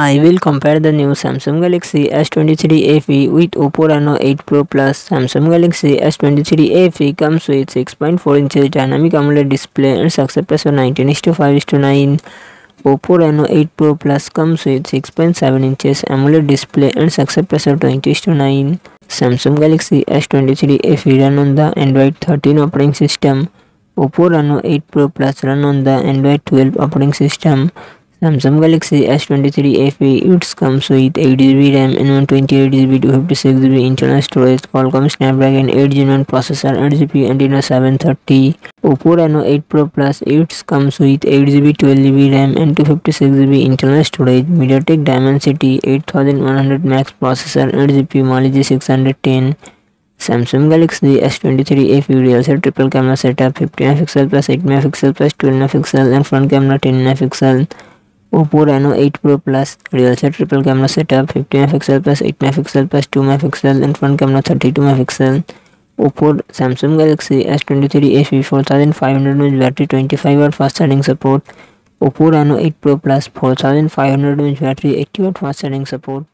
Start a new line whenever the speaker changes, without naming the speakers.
I will compare the new Samsung Galaxy S23 FE with Oppo Reno 8 Pro Plus. Samsung Galaxy S23 FE comes with 6.4 inches dynamic AMOLED display and success ratio 19:5 9. Oppo Reno 8 Pro Plus comes with 6.7 inches AMOLED display and success ratio 20:9. Samsung Galaxy S23 FE run on the Android 13 operating system. Oppo Reno 8 Pro Plus run on the Android 12 operating system. Samsung Galaxy S23 FE it comes with 8GB RAM and 128GB to 56GB internal storage, Qualcomm Snapdragon 8 Gen 1 processor, 8GB Adreno 730. Oppo Reno 8 Pro Plus it comes with 8GB 12GB RAM and 256GB internal storage, MediaTek Dimensity 8100 Max processor, 8GB Mali G610. Samsung Galaxy S23 FE real set triple camera setup 50 MP plus 8 MP plus 12 MP and front camera 10 MP. Oppo Reno 8 Pro Plus real set triple camera setup 50 MP plus 8 MP plus 2 MP and front camera 32 MP. Oppo Samsung Galaxy S23 FE 4500 mAh battery 25 watt fast charging support. Oppo Reno 8 Pro Plus 4500 mAh battery 80 watt fast charging support.